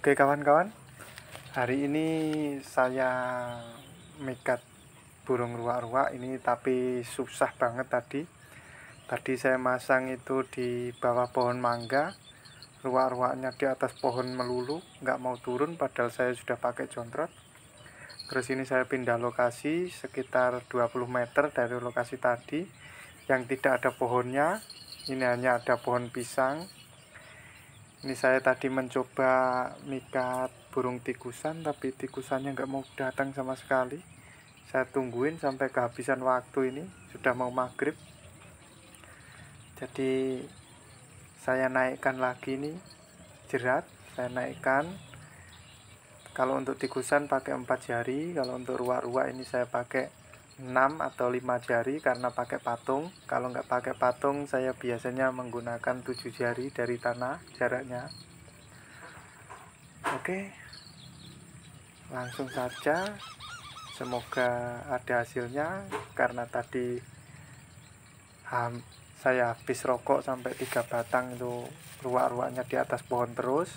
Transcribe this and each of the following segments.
Oke kawan-kawan, hari ini saya mikat burung ruak-ruak ini tapi susah banget tadi. Tadi saya masang itu di bawah pohon mangga, ruak-ruaknya di atas pohon melulu, nggak mau turun padahal saya sudah pakai controt. Terus ini saya pindah lokasi sekitar 20 meter dari lokasi tadi yang tidak ada pohonnya. Ini hanya ada pohon pisang ini saya tadi mencoba mikat burung tikusan tapi tikusannya nggak mau datang sama sekali. Saya tungguin sampai kehabisan waktu ini sudah mau maghrib. Jadi saya naikkan lagi nih jerat saya naikkan. Kalau untuk tikusan pakai empat jari kalau untuk ruak-ruak ini saya pakai 6 atau 5 jari karena pakai patung. Kalau nggak pakai patung saya biasanya menggunakan 7 jari dari tanah jaraknya. Oke langsung saja. Semoga ada hasilnya karena tadi ham, saya habis rokok sampai tiga batang itu ruak-ruaknya di atas pohon terus.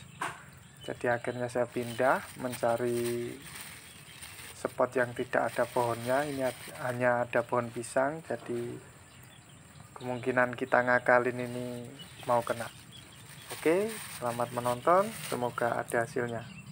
Jadi akhirnya saya pindah mencari spot yang tidak ada pohonnya ini hanya ada pohon pisang jadi kemungkinan kita ngakalin ini mau kena. Oke selamat menonton semoga ada hasilnya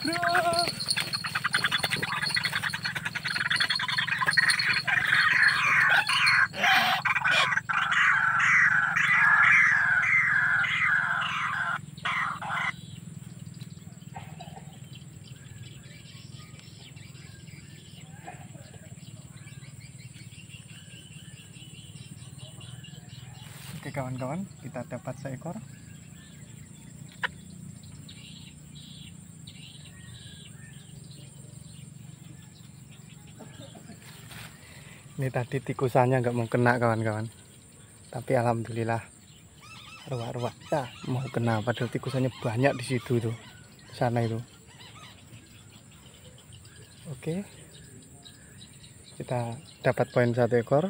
Oke kawan-kawan, kita dapat seekor. Ini tadi tikusannya nggak mau kena kawan-kawan. Tapi alhamdulillah ruak-ruak ya mau kena padahal tikusannya banyak di situ tuh. Sana itu. Oke. Kita dapat poin satu ekor.